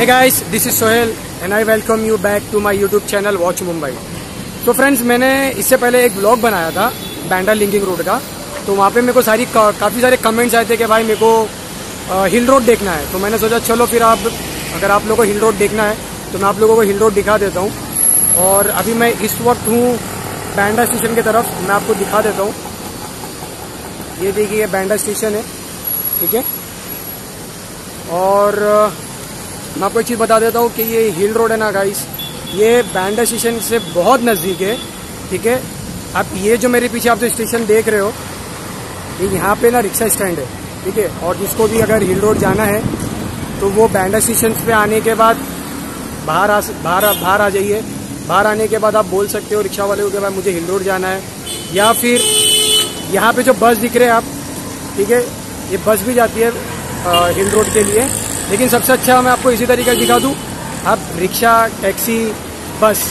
Hey guys, this is Sohail and I welcome you back to my YouTube channel Watch Mumbai. तो friends मैंने इससे पहले एक blog बनाया था बैंडा लिंकिंग रोड का। तो वहाँ पे मेरे को सारी का, काफ़ी सारे कमेंट्स आए थे कि भाई मेरे को आ, हिल रोड देखना है। तो मैंने सोचा चलो फिर आप अगर आप लोगों को हिल रोड देखना है तो मैं आप लोगों को हिल रोड दिखा देता हूँ। और अभी मैं इस वक्त हूँ बैंडा स्टेशन की तरफ़। मैं आपको दिखा देता हूँ। ये देखिए ये बैंडा स्टेशन है ठीक है? और मैं आपको एक चीज़ बता देता हूँ कि ये हिल रोड है ना गाइस ये बैंडा स्टेशन से बहुत नज़दीक है ठीक है? आप ये जो मेरे पीछे आप जो स्टेशन देख रहे हो ये यहाँ पे ना रिक्शा स्टैंड है ठीक है? और जिसको भी अगर हिल रोड जाना है तो वो बैंडा स्टेशन पे आने के बाद बाहर आ बाहर बाहर आ जाइए। बाहर आने के बाद आप बोल सकते हो रिक्शा वाले को कि भाई मुझे हिल रोड जाना है। या फिर यहाँ पे जो बस दिख रहे हैं आप ठीक है? ये बस भी जाती है आ, हिल रोड के लिए। लेकिन सबसे अच्छा मैं आपको इसी तरीके से दिखा दूँ। आप रिक्शा टैक्सी बस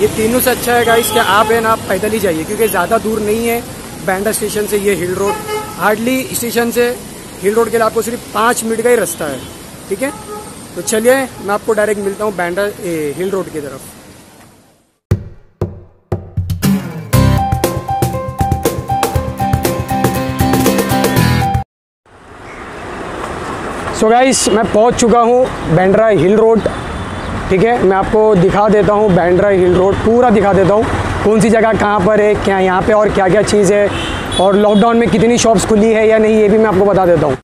ये तीनों से अच्छा है गाइस कि आप है ना आप पैदल ही जाइए क्योंकि ज़्यादा दूर नहीं है बैंडा स्टेशन से ये हिल रोड हार्डली स्टेशन से हिल रोड के लिए आपको सिर्फ़ पाँच मिनट का ही रास्ता है ठीक है? तो चलिए मैं आपको डायरेक्ट मिलता हूँ बैंडा ए, हिल रोड की तरफ़। सो so गाइस मैं पहुँच चुका हूँ बैंड्रा हिल रोड ठीक है, मैं आपको दिखा देता हूँ बैंड्रा हिल रोड पूरा दिखा देता हूँ। कौन सी जगह कहाँ पर है, क्या यहाँ पे और क्या क्या चीज़ है, और लॉकडाउन में कितनी शॉप्स खुली है या नहीं, ये भी मैं आपको बता देता हूँ।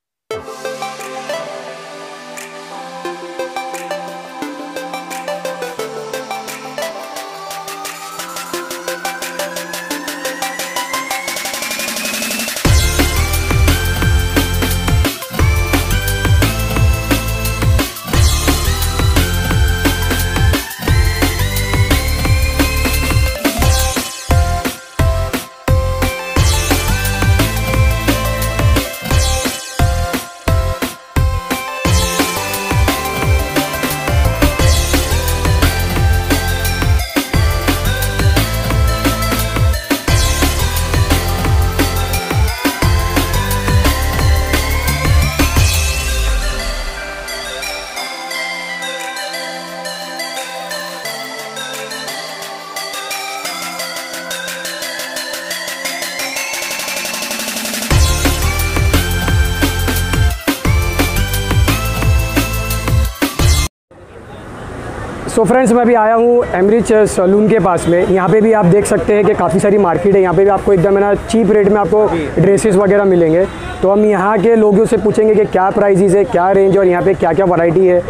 सो so फ्रेंड्स मैं अभी आया हूँ एमरिच सलून के पास में। यहाँ पे भी आप देख सकते हैं कि काफ़ी सारी मार्केट है। यहाँ पे भी आपको एकदम है ना चीप रेट में आपको ड्रेसेस वगैरह मिलेंगे। तो हम यहाँ के लोगों से पूछेंगे कि क्या प्राइजेज है क्या रेंज और यहाँ पे क्या क्या वैरायटी है?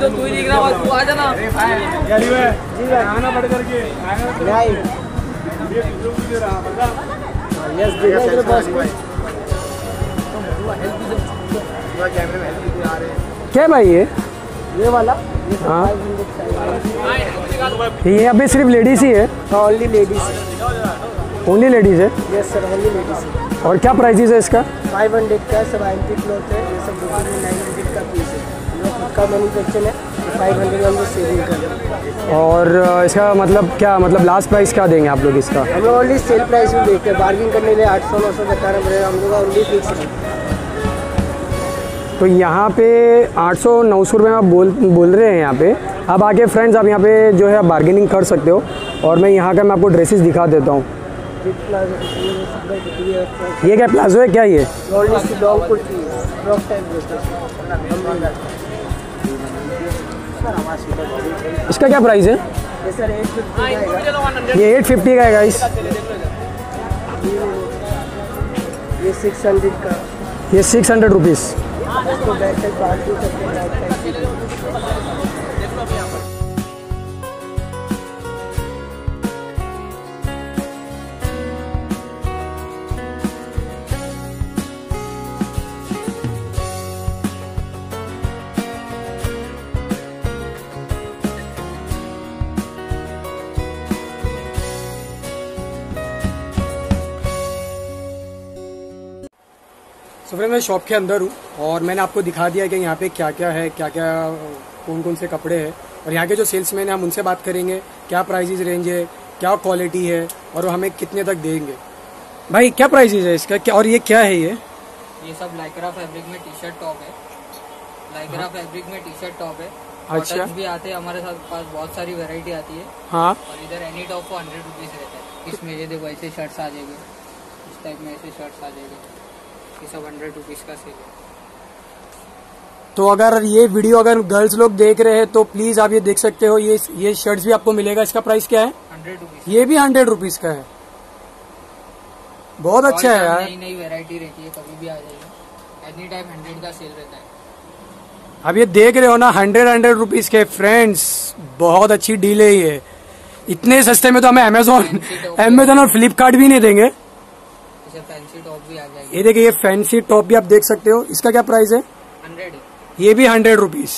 तो तू ही। तू क्या भाई ये? ये वाला? हाँ। ये यहाँ पे सिर्फ़ लेडीज़ ही है। ओनली लेडीज़ ओनली लेडीज़ है? यस सर ओनली लेडीज़ और क्या प्राइजेज है इसका? फाइव हंड्रेड का सब एंटी क्लॉथ है। ये सब बुकिंग में नाइन हंड्रेड का पीस है। का मैन्युफैक्चर है। फाइव हंड्रेड हम लोग सेलिंग कर और इसका मतलब क्या मतलब लास्ट प्राइस क्या देंगे आप लोग इसका? हम लोग ओनली सेल प्राइस में देखते हैं। बार्गिंग करने के लिए आठ सौ नौ सौ पड़ेगा हम लोग ओनली फिक्स है। तो यहाँ पे 800 900 रुपये में आप बोल बोल रहे हैं यहाँ पे। अब आके फ्रेंड्स आप यहाँ पे जो है बार्गेनिंग कर सकते हो। और मैं यहाँ का मैं आपको ड्रेसेस दिखा देता हूँ। ये क्या प्लाजो है? क्या ये? इसका क्या प्राइस है? ये एट फिफ्टी का आएगा ये 850 का है गाइस ये सिक्स हंड्रेड का। ये सिक्स हंड्रेड रुपीज़ इसको बैक बात भी करते हैं। सो फ्रेंड मैं शॉप के अंदर हूँ और मैंने आपको दिखा दिया कि यहाँ पे क्या क्या है क्या क्या कौन कौन से कपड़े हैं। और यहाँ के जो सेल्समैन हैं हम उनसे बात करेंगे क्या प्राइजेज रेंज है क्या क्वालिटी है और वो हमें कितने तक देंगे। भाई क्या प्राइजेज है इसका? क्या और ये क्या है ये? ये सब लाइक्रा फैब्रिक में टी शर्ट टॉप है। लाइक्रा फैब्रिक में टी शर्ट टॉप है। अच्छा। भी आते हैं हमारे साथ पास बहुत सारी वैरायटी आती है। हाँ। और इधर एनी टॉप को हंड्रेड रुपीज़ रहता है। इसमें ये देखो ऐसे शर्ट्स आ जाएँगे। इस टाइप में ऐसे शर्ट्स आ जाएँगे। ये सब हंड्रेड रुपीज़ का सेल है। तो अगर ये वीडियो अगर गर्ल्स लोग देख रहे हैं तो प्लीज़ आप ये देख सकते हो ये ये शर्ट्स भी आपको मिलेगा। इसका प्राइस क्या है? हंड्रेड ये भी हंड्रेड रुपीज़ का है। बहुत अच्छा है यार। नई नई वैरायटी रहती है कभी भी आ जाइए। एनी टाइम हंड्रेड का सेल रहता है। अब ये देख रहे हो ना हंड्रेड हंड्रेड रुपीज़ के फ्रेंड्स बहुत अच्छी डील है ये। इतने सस्ते में तो हमें अमेजोन अमेजोन और फ्लिपकार्ट भी नहीं देंगे जैसे फैंसी टॉप भी आ जाएगी ये देखिए ये फैंसी टॉप भी आप देख सकते हो। इसका क्या प्राइस है? हंड्रेड। ये भी हंड्रेड रुपीज़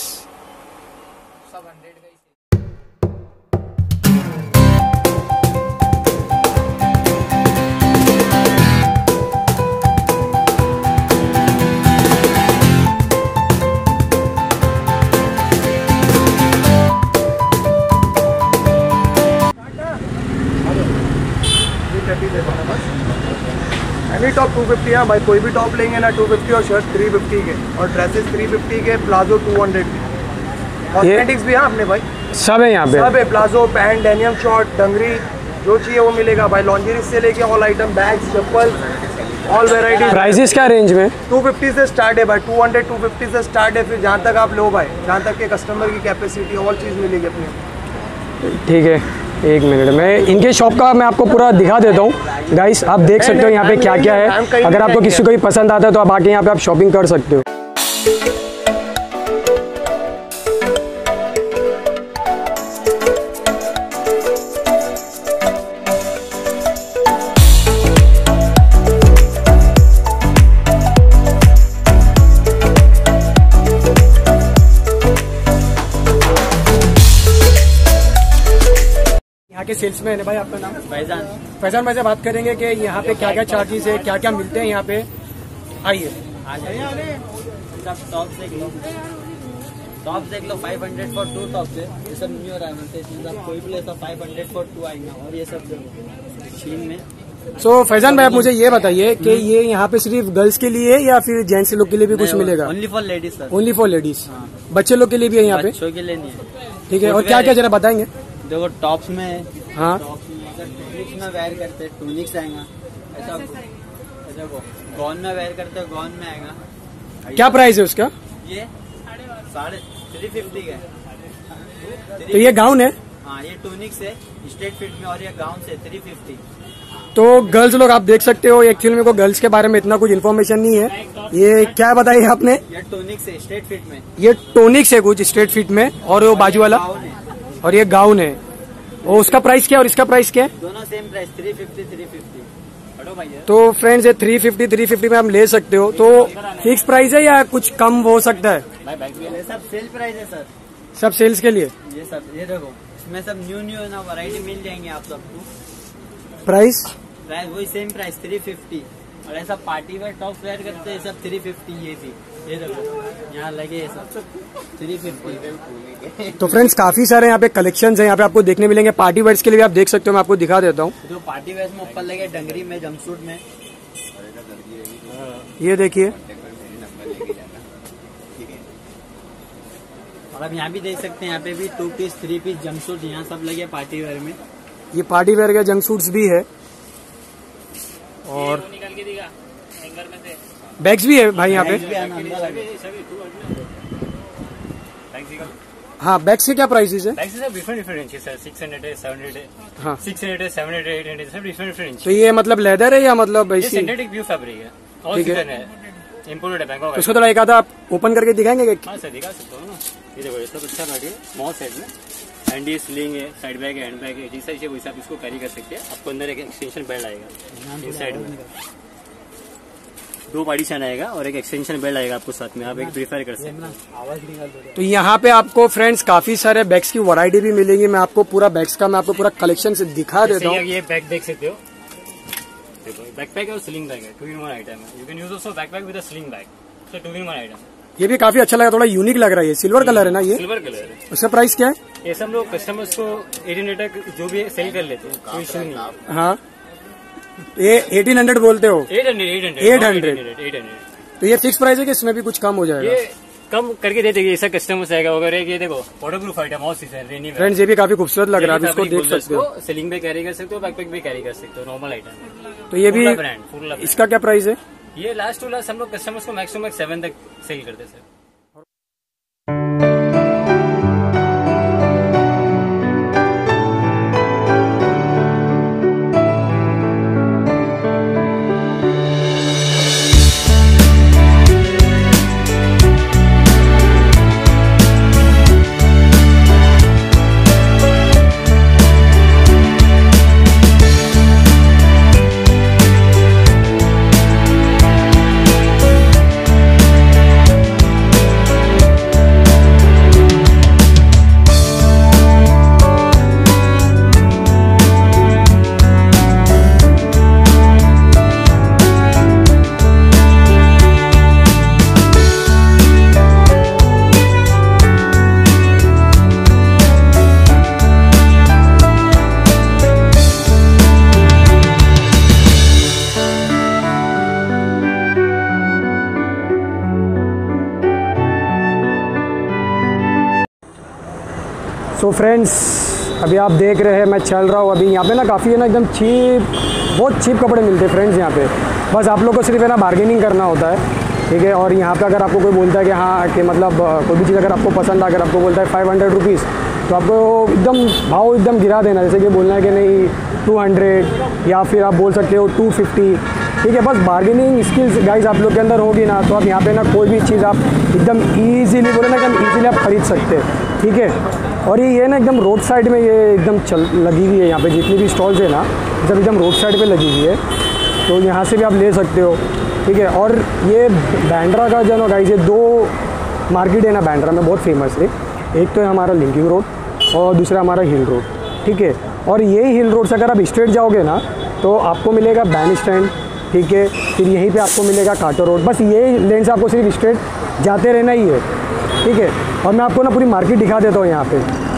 एनी टॉप 250 है भाई कोई भी टॉप लेंगे ना 250 और शर्ट 350 के और ड्रेसेस 350 के प्लाजो 200 के। ऑथेंटिक्स भी हैं अपने भाई? सब है यहाँ पे। सब है palazzo pant denim short dungaree जो चाहिए वो मिलेगा भाई। लॉन्जरी से लेके ऑल आइटम बैग्स चप्पल ऑल वेराइटी प्राइसेस क्या रेंज में? 250 से स्टार्ट है भाई। 200 250 से स्टार्ट है फिर जहाँ तक आप लो भाई जहाँ तक के कस्टमर की कैपेसिटी ऑल चीज़ मिलेगी अपनी। ठीक है। एक मिनट में। इनके शॉप का मैं आपको पूरा दिखा देता हूँ। गाइस आप देख सकते हो यहाँ पे क्या क्या है। अगर आपको किसी को भी पसंद आता है तो आप आके यहाँ पे आप शॉपिंग कर सकते हो। सेल्समैन है भाई आपका नाम? फैजान। फैजान भाई से बात करेंगे कि यहाँ पे क्या क्या चार्जेस है क्या क्या मिलते हैं यहाँ पे। आइए। सब टॉप देख लो। टॉप देख लो 500 फॉर टू टॉप है। ये सब न्यू इसमें आप कोई भी ले तो 500 फॉर टू आएँगे और ये सब चीन में। सो so, फैजान भाई आप मुझे ये बताइए कि ये यहाँ पे सिर्फ़ गर्ल्स के लिए है या फिर जेंट्स लोग के लिए भी कुछ मिलेगा? Only for ladies sir only for ladies हाँ। बच्चे लोग के लिए भी है यहाँ पे? बच्चों के लिए नहीं है। ठीक है और क्या क्या जरा बताएँगे? देखो टॉप्स में है। हाँ। टॉप्स में अगर टूनिक्स में वेयर करते हैं। टूनिक्स आएगा। ऐसा ऐसा गॉन में वेयर करते हैं गॉन में आएगा। क्या प्राइस है उसका? ये साढ़े थ्री फिफ्टी का तो ये गाउन है? हाँ ये टूनिक्स है स्ट्रेट फिट में और ये गाउन से थ्री फिफ्टी तो गर्ल्स लोग आप देख सकते हो एक्चुअली मेरे को गर्ल्स के बारे में इतना कुछ इन्फॉर्मेशन नहीं है। ये क्या बताइए आपने? ये टूनिक्स है स्ट्रेट फिट में। ये टोनिक्स है कुछ स्ट्रेट फिट में और वो बाजू वाला? और ये गाउन है। और उसका प्राइस क्या है और इसका प्राइस क्या है? दोनों same price three fifty three fifty तो फ्रेंड्स ये थ्री फिफ्टी थ्री फिफ्टी में आप ले सकते हो। तो फिक्स प्राइस है या कुछ कम हो सकता है? सब सेल प्राइस है सर सब सेल्स के लिए? ये सब ये देखो इसमें सब न्यू न्यू ना वैरायटी मिल जाएँगे आप सबको। प्राइस प्राइस वही सेम प्राइस थ्री फिफ्टी और ऐसा पार्टी वेयर टॉप वेयर करते हैं सब थ्री फिफ्टी ये भी ये देखो यहाँ लगे ये सब। थ्री फिफ्टी तो फ्रेंड्स काफ़ी सारे यहाँ पे कलेक्शंस हैं यहाँ पे आपको देखने मिलेंगे। पार्टी वेयर्स के लिए भी आप देख सकते हो मैं आपको दिखा देता हूँ। जो पार्टी वेयर में ऊपर लगे डंगरी में जमसूट में। ये देखिए। और आप यहाँ भी देख सकते हैं यहाँ पे भी two piece three piece jumpsuit यहाँ सब लगे पार्टी वेयर में। ये पार्टी वेयर के जंक सूट्स भी है। और बैग्स भी है भाई यहाँ पे। हाँ बैग्स के क्या प्राइसेस है? Bags have different different ranges, sir. 600 है, 700 है, हाँ। 600 है, 700 है, 800 है, सब different different range. तो ये मतलब लेदर है या मतलब ये ऐसी? सिंथेटिक व्यू फैब्रिक है. और ठीक है। इम्पोर्टेड है. तो उसको थोड़ा एक आधा आप ओपन करके दिखाएँगे हाँ सर दिखा सकते हो ना. ये देखो ये सब अच्छा बैठे स्मॉल साइज़ में. एंड ये स्लिंग है साइड बैग है हैंड बैग है. जैसा चाहिए वैसा आप इसको कैरी कर सकते हैं. आपको अंदर एक एक्सटेंशन बेल्ट आएगा. इस साइड में. दो पार्टीशन आएगा और एक एक्सटेंशन बेल्ट आएगा आपको साथ में आप एक प्रीफर कर सकते हैं। तो यहाँ पे आपको फ्रेंड्स काफ़ी सारे बैग्स की वैरायटी भी मिलेगी मैं आपको पूरा बैग्स का मैं आपको पूरा कलेक्शन से दिखा देता हूँ। ये- बैग देख सकते हो। बैकपैक है और स्लिंग बैग है टू इन वन आइटम है। You can use also backpack with sling bag so two in one item ये भी काफ़ी अच्छा लगा थोड़ा यूनिक लग रहा है ये। सिल्वर कलर है ना ये? सिल्वर कलर है। उसका प्राइस क्या है? ये सब लोग कस्टमर्स को एटीन तक जो भी सेल कर लेते हैं कोई इशू नहीं हाँ। ये एटीन हंड्रेड बोलते हो? एट हंड्रेड तो ये फिक्स प्राइस है कि इसमें भी कुछ कम हो जाएगा? कम करके दे देंगे ऐसा कस्टमर आएगा अगर एक ये देखो waterproof item season rainy friends ये भी काफ़ी खूबसूरत लग रहा है इसको देख सकते हो। सेलिंग पे कैरी कर सकते हो बैकपैक भी कैरी कर सकते हो नॉर्मल आइटम तो ये भी इसका क्या प्राइस है? ये लास्ट टू लास्ट हम लोग कस्टमर्स को मैक्स टू सेवन तक सेल करते सर फ्रेंड्स अभी आप देख रहे हैं, मैं चल रहा हूँ। अभी यहाँ पे ना काफ़ी है ना एकदम चीप बहुत चीप कपड़े मिलते हैं फ्रेंड्स यहाँ पे। बस आप लोग को सिर्फ़ है ना बार्गेनिंग करना होता है, ठीक है? और यहाँ पे अगर आपको कोई बोलता है कि हाँ कि मतलब कोई भी चीज़ अगर आपको पसंद अगर आपको बोलता है फाइव हंड्रेड रुपीज़ तो आपको एकदम भाव एकदम गिरा देना। जैसे कि बोलना है कि नहीं टू हंड्रेड या फिर आप बोल सकते हो टू फिफ्टी ठीक है? बस बार्गेनिंग स्किल्स गाइज़ आप लोग के अंदर होगी ना तो आप यहाँ पे ना कोई भी चीज़ आप एकदम ईजिली बोले ना एकदम ईजिली आप खरीद सकते हैं, ठीक है? और ये ये ना एकदम रोड साइड में ये एकदम चल, लगी हुई है यहाँ पे, जितनी भी स्टॉल्स है ना जब एकदम रोड साइड पे लगी हुई है। तो यहाँ से भी आप ले सकते हो, ठीक है? और ये बैंड्रा का जो ना ये दो मार्केट है ना बैंड्रा में, बहुत फ़ेमस है। एक तो है हमारा लिंकिंग रोड और दूसरा हमारा हिल रोड, ठीक है? और ये हिल रोड से अगर आप स्ट्रेट जाओगे ना तो आपको मिलेगा बैन स्टैंड ठीक है? फिर यहीं पे आपको मिलेगा काटो रोड बस ये लेन से आपको सिर्फ़ स्ट्रेट जाते रहना ही है, ठीक है? और मैं आपको ना पूरी मार्केट दिखा देता हूँ यहाँ पे।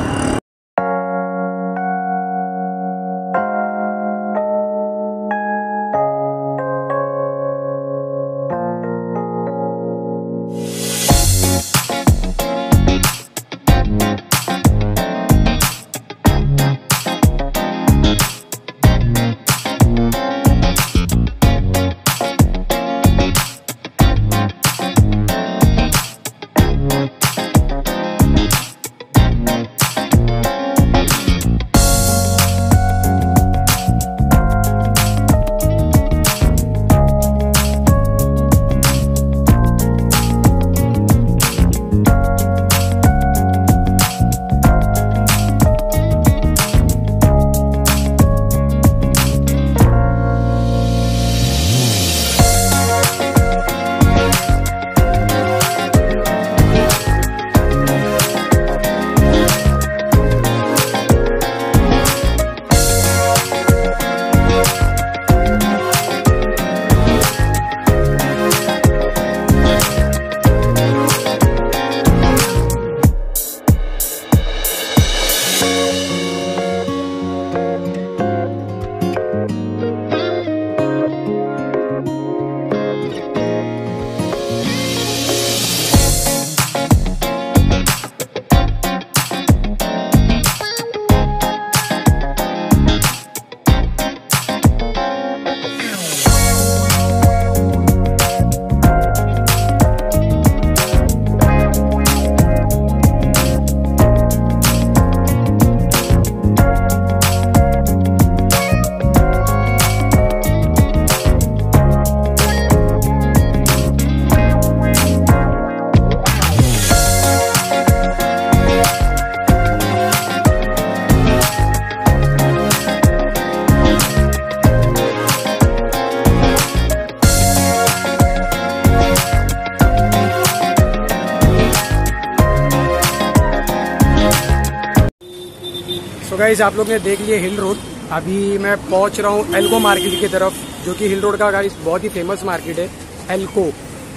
गाइज़ आप लोग ने देख लिए हिल रोड। अभी मैं पहुँच रहा हूँ एल्को मार्केट की तरफ़, जो कि हिल रोड का गाइज़ बहुत ही फ़ेमस मार्केट है एल्को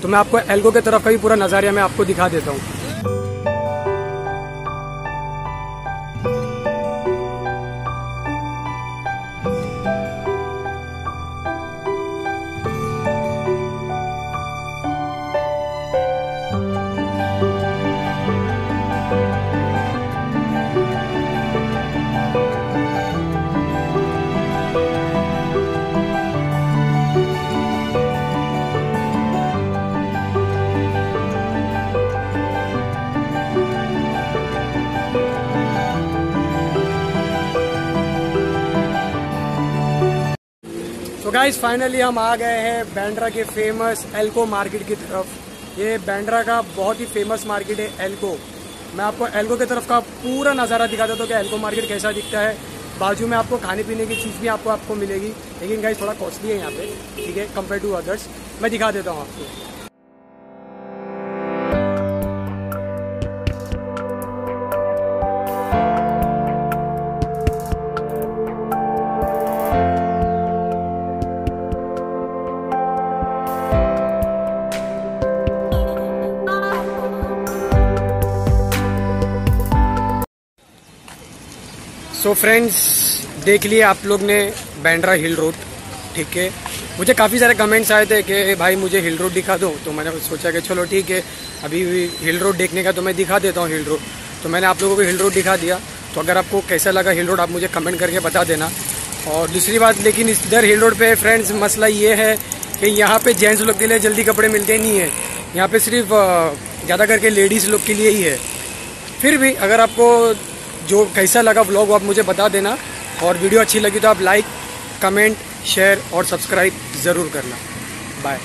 तो मैं आपको एल्को के तरफ़ का भी पूरा नज़ारिया मैं आपको दिखा देता हूँ। गाइस फाइनली हम आ गए हैं बैंड्रा के फ़ेमस एल्को मार्केट की तरफ़। ये बैंड्रा का बहुत ही फ़ेमस मार्केट है एल्को मैं आपको एल्को की तरफ़ का पूरा नज़ारा दिखा देता हूँ कि एल्को मार्केट कैसा दिखता है। बाजू में आपको खाने पीने की चीज़ भी आपको आपको मिलेगी। लेकिन गाइस थोड़ा कॉस्टली है यहाँ पे, ठीक है कंपेयर टू अदर्स मैं दिखा देता हूँ आपको। फ्रेंड्स देख लिए आप लोग ने बैंड्रा हिल रोड ठीक है? मुझे काफ़ी सारे कमेंट्स आए थे कि भाई, मुझे हिल रोड दिखा दो। तो मैंने सोचा कि, चलो, ठीक है, अभी हिल रोड देखने का तो मैं दिखा देता हूँ हिल रोड तो मैंने आप लोगों को हिल रोड दिखा दिया। तो अगर आपको कैसा लगा हिल रोड आप मुझे कमेंट करके बता देना। और दूसरी बात, लेकिन इधर हिल रोड पे फ्रेंड्स मसला ये है कि यहाँ पे जेंट्स लोग के लिए जल्दी कपड़े मिलते नहीं है। यहाँ पे सिर्फ़ ज़्यादा करके लेडीज़ लोग के लिए ही है। फिर भी अगर आपको जो कैसा लगा ब्लॉग आप मुझे बता देना। और वीडियो अच्छी लगी तो आप लाइक कमेंट शेयर और सब्सक्राइब ज़रूर करना। बाय